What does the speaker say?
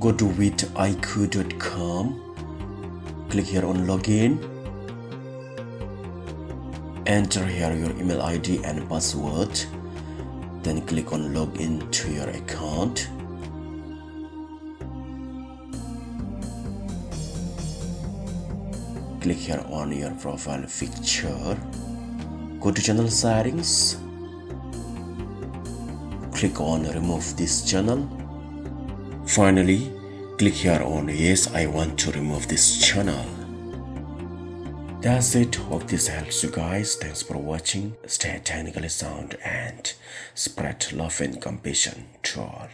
go to vidiq.com click here on login. Enter here your email id and password. Then click on login to your account. Click here on your profile picture. Go to channel settings. Click on remove this channel finally click here on yes I want to remove this channel. That's it. Hope this helps you guys. Thanks for watching. Stay technically sound and spread love and compassion to all